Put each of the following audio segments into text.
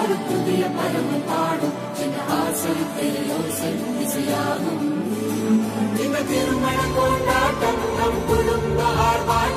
ஒரு புதிய பரவு பாடும். என்ற ஆசை பேரோசை திசையாகும் இந்த திருமண கொண்டாட்டம் நம் குடும்ப ஆர்வாட்டம்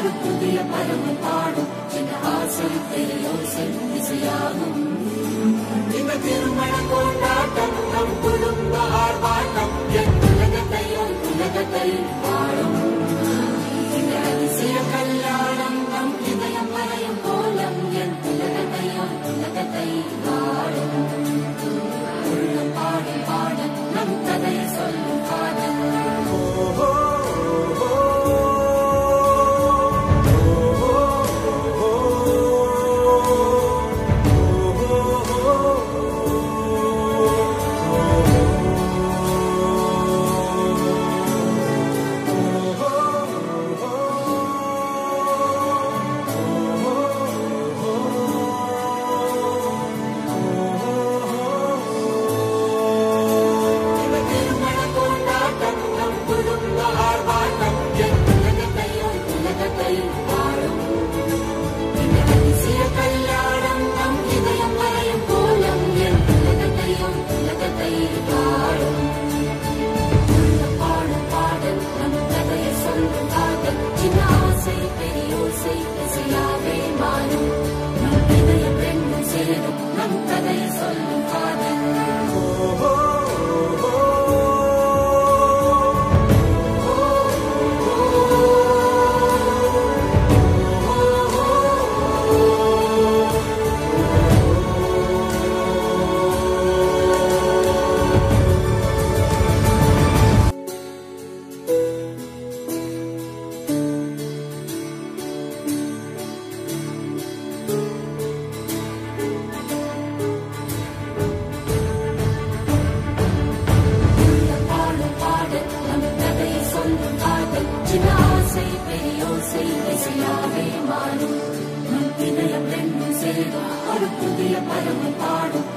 பாடும் புதிய பருவம் பாடும். என்ற ஆசை பெரியோசை இசையாகும் இந்த திருமண கொண்டாட்டம் நம் குடும்ப ஆர்ப்பாட்டம். என் உலகத்தை உலகத்தை சின்னாசை பெரியோசை இசையாவே மாறும் நுண்ணிதயம் ரெண்டும் சேரும் ஒரு புதிய பரவு பாடும்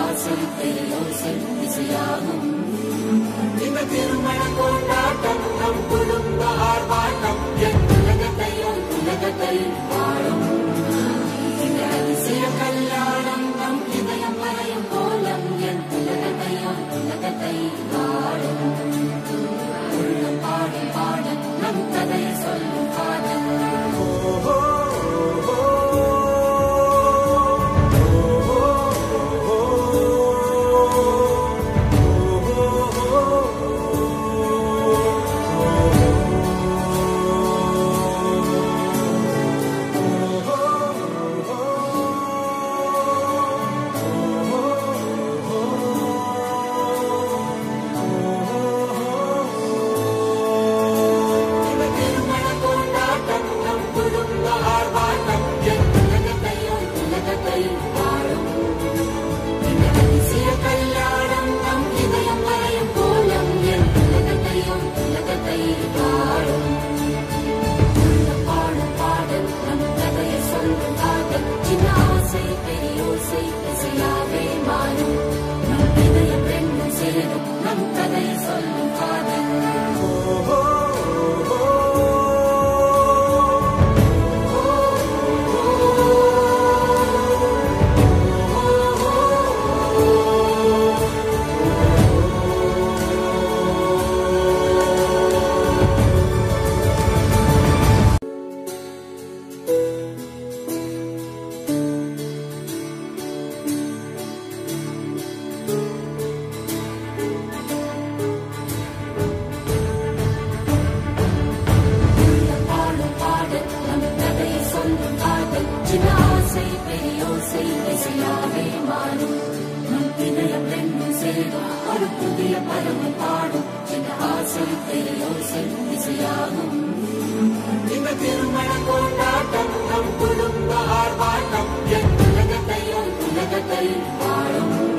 ஆசை பெரியோசை இந்த திருமண கோயில் சேரும் ஒரு புதிய பருவம் பாடும். என்ற ஆசை பெரியோசை இசையாகும் இந்த திருமண கொண்டாட்டம் நம் குடும்ப ஆர்ப்பாட்டம். என் உலகத்தை உலகத்தை பாடும்